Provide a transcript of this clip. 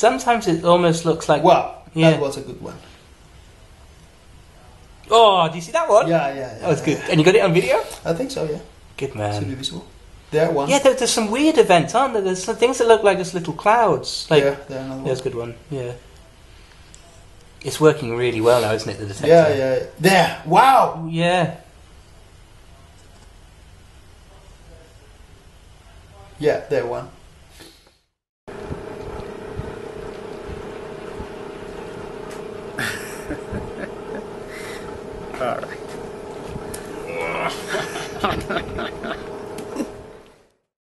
Sometimes it almost looks like. Wow, Yeah. that was a good one. Oh, do you see that one? Yeah, yeah, yeah. That was good. And you got it on video? I think so. Yeah, Good should man. be visible. There one. Yeah, there, there's some weird events, aren't there? There's some things that look like just little clouds. Like, yeah, there another Yeah, that's a good one. Yeah. It's working really well now, isn't it? The detector. Yeah, yeah. There. Wow. Yeah. Yeah, there one. All right.